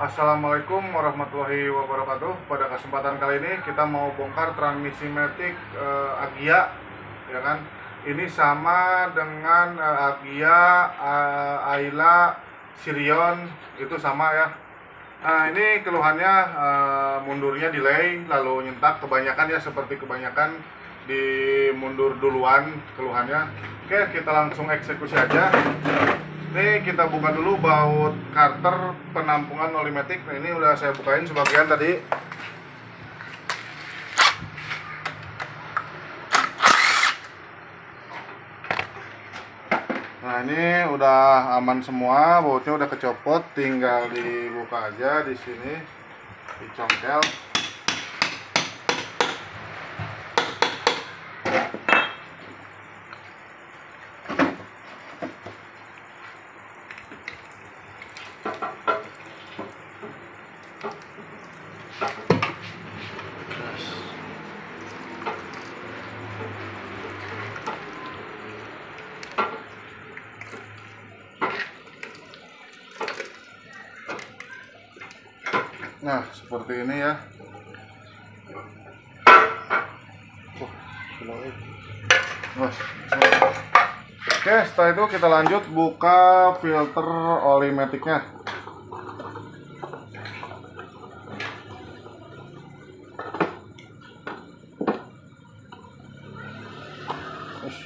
Assalamualaikum warahmatullahi wabarakatuh. Pada kesempatan kali ini kita mau bongkar transmisi Matic eh, Agia, ya kan? Ini sama dengan eh, Agia, eh, Ayla, Sirion itu sama ya. Nah ini keluhannya mundurnya delay, lalu nyentak kebanyakan ya seperti kebanyakan di mundur duluan keluhannya. Oke kita langsung eksekusi aja. Ini kita buka dulu baut karter penampungan olimetik. Nah, ini udah saya bukain sebagian tadi. Nah ini udah aman semua, bautnya udah kecopot, tinggal dibuka aja di sini, dicongkel. Nah, seperti ini ya. Eh. Wah, Oke, setelah itu kita lanjut buka filter olimetiknya. Ush.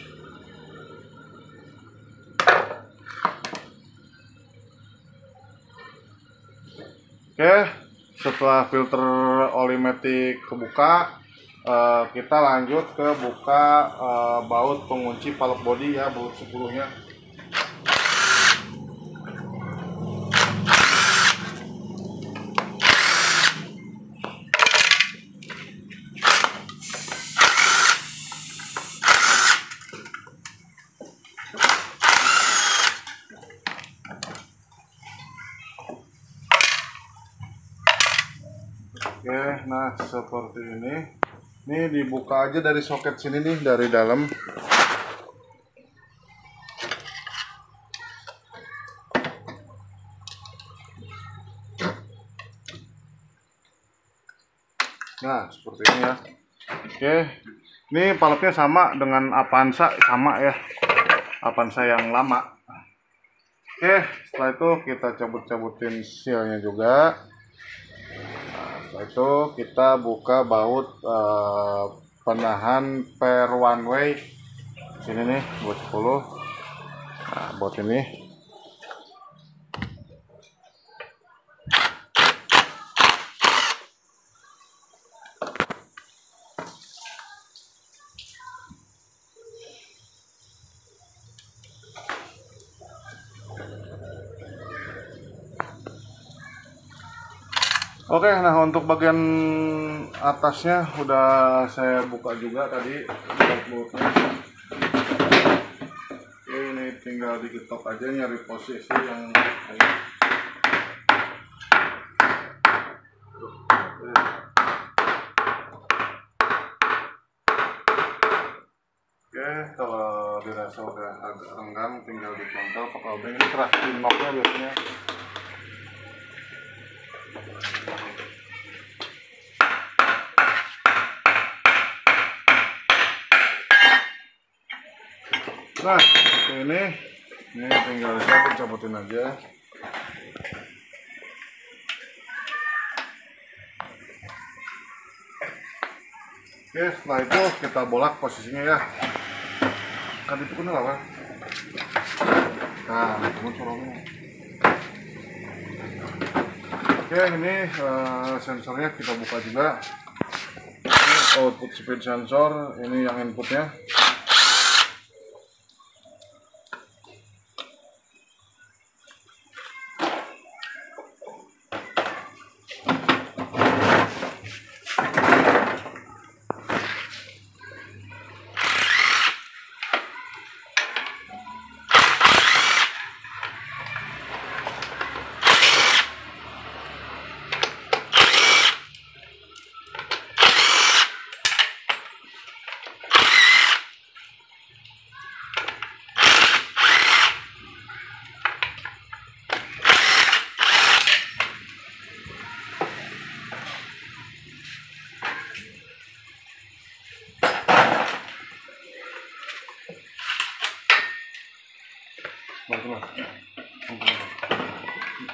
Oke, setelah filter olimetik kebuka, eh, kita lanjut ke buka eh, baut pengunci palok body ya, baut 10-nya. Oke, nah seperti ini. Ini dibuka aja dari soket sini nih, dari dalam. Nah, seperti ini ya. Oke. Ini paloknya sama dengan Avanza, sama ya. Avanza yang lama. Oke, setelah itu kita cabut-cabutin sealnya juga. Setelah itu kita buka baut eh, penahan per one way. Sini nih buat 10. Nah, buat ini. Oke, nah untuk bagian atasnya udah saya buka juga tadi. Oke, ini tinggal diketok aja nyari posisi yang Oke, kalau dirasa udah agak renggang tinggal dikontol pakai obeng ini keras di knocknya biasanya. Nah, seperti ini. Ini tinggal cabut cabutin aja. Oke, setelah itu kita bolak posisinya ya. Kan itu kan lawan. Nah, itu corongnya. Oke, ini eh, sensornya kita buka juga. Ini output speed sensor, ini yang inputnya.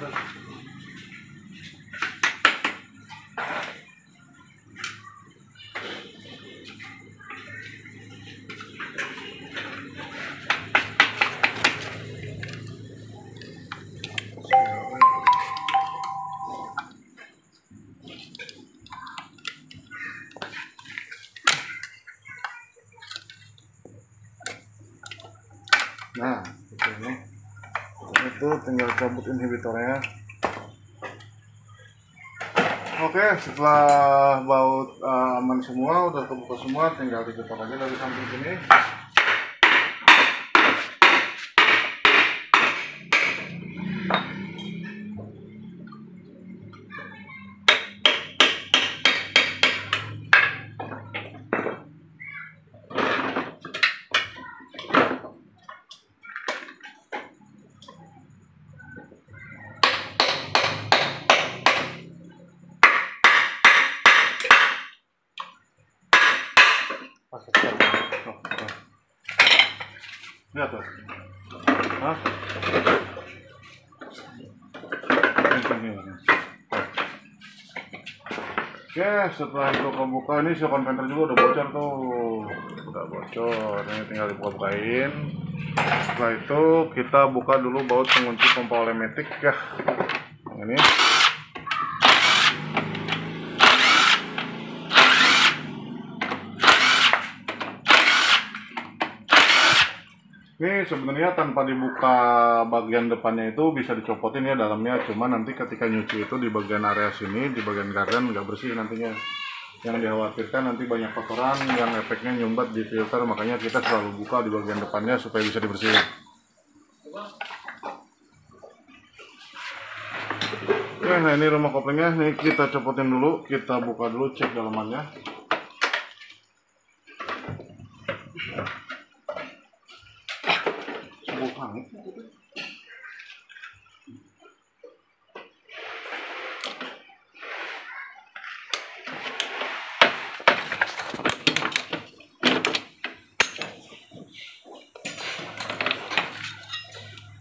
gracias. Tinggal cabut inhibitornya. Oke setelah baut uh, aman semua udah kebuka semua tinggal digetok aja dari samping sini Tuh, tuh. lihat tuh Hah? Oke, setelah itu kebuka ini si kontainer juga udah bocor tuh, udah bocor. Ini tinggal dibuka-bukain. Setelah itu kita buka dulu baut pengunci pompa olematik ya. Yang ini. Ini sebenarnya tanpa dibuka bagian depannya itu bisa dicopotin ya dalamnya. Cuma nanti ketika nyuci itu di bagian area sini, di bagian garden nggak bersih nantinya. Yang dikhawatirkan nanti banyak kotoran yang efeknya nyumbat di filter. Makanya kita selalu buka di bagian depannya supaya bisa dibersihin. Oke, nah ini rumah koplingnya. Ini kita copotin dulu, kita buka dulu, cek dalamannya. Sebuah banget.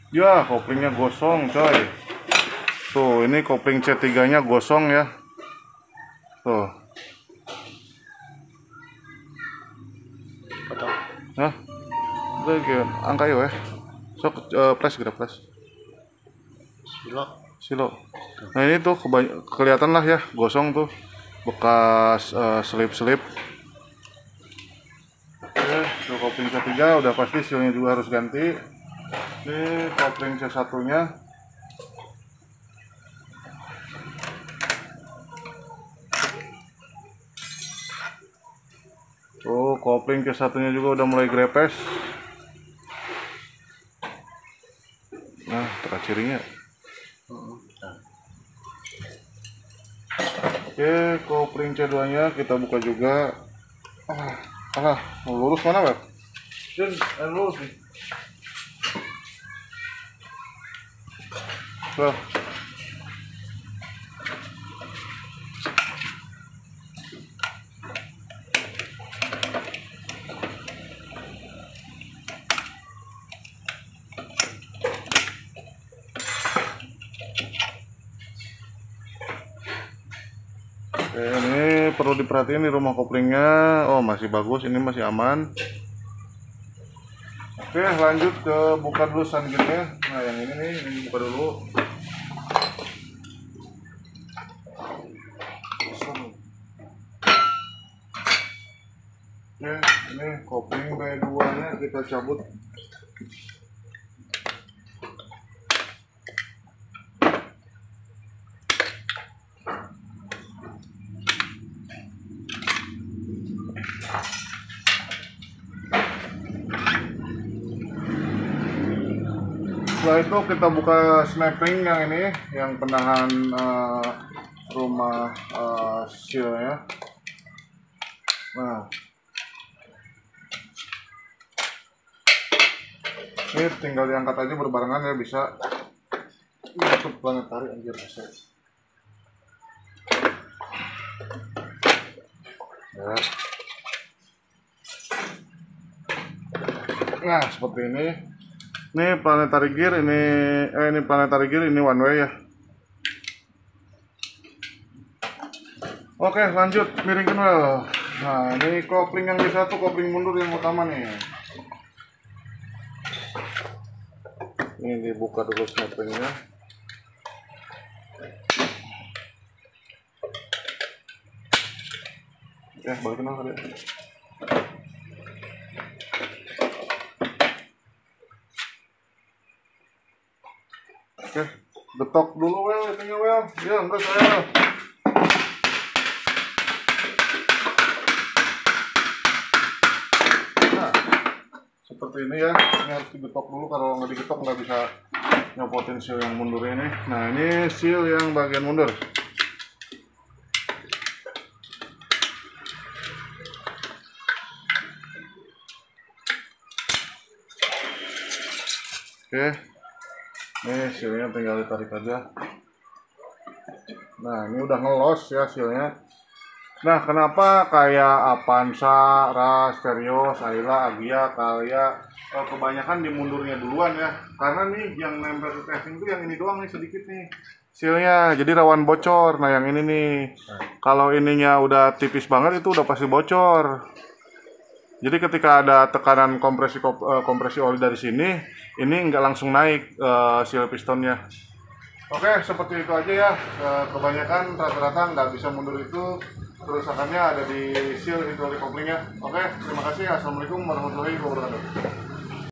Ya, koplingnya gosong, coy. Tuh, ini kopling C3-nya gosong ya. Tuh. Hah? Udah gitu, angka yuk ya. Sok eh, press gitu, press. Silo. Silo. Nah, ini tuh kelihatan lah ya, gosong tuh. Bekas eh, selip-selip. Oke, tuh kopling C3 udah pasti silnya juga harus ganti. Ini kopling C1-nya. Tuh, kopling ke satunya juga udah mulai grepes. Nah, tera cirinya. Oke, kopling C2-nya kita buka juga. Ah, mau lurus mana, Beb? Jun, eh, lurus nih. Oke, ini perlu diperhatiin di rumah koplingnya. Oh, masih bagus, ini masih aman. Oke, lanjut ke buka dulu sangkirnya. Nah, yang ini nih, ini buka dulu. Oke, ini kopling B2-nya kita cabut. Setelah itu kita buka snapping yang ini yang penahan eh, rumah eh, sealnya nah. Ini tinggal diangkat aja berbarengan ya bisa. Ini planetari anjir bisa. Ya. Nah, seperti ini. Ini planetary gear, ini eh ini planetary gear, ini one way ya. Oke, lanjut miringkan well. Nah, ini kopling yang di satu, kopling mundur yang utama nih. Ini dibuka dulu snappingnya. Oke, balikin dong kali. Oke, betok dulu well, itunya well. Ya, enggak saya. Nah, seperti ini ya. Ini harus dibetok dulu. Kalau nggak digetok nggak bisa nyopotin seal yang mundur ini. Nah, ini seal yang bagian mundur. Oke, ini sealnya tinggal ditarik aja. Nah, ini udah ngelos ya sealnya. Nah, kenapa kayak Avanza, Ras, Terios, Ayla, Agia, Kalia eh, kebanyakan dimundurnya duluan ya. Karena nih yang nempel ke casing tuh yang ini doang nih sedikit nih. Sealnya jadi rawan bocor. Nah, yang ini nih. Kalau ininya udah tipis banget itu udah pasti bocor. Jadi ketika ada tekanan kompresi eh, kompresi oli dari sini, ini nggak langsung naik eh, seal pistonnya. Oke, seperti itu aja ya. Eh, kebanyakan rata-rata nggak bisa mundur itu. Kerusakannya ada di seal hidrolik koplingnya. Oke, terima kasih. Assalamualaikum warahmatullahi wabarakatuh.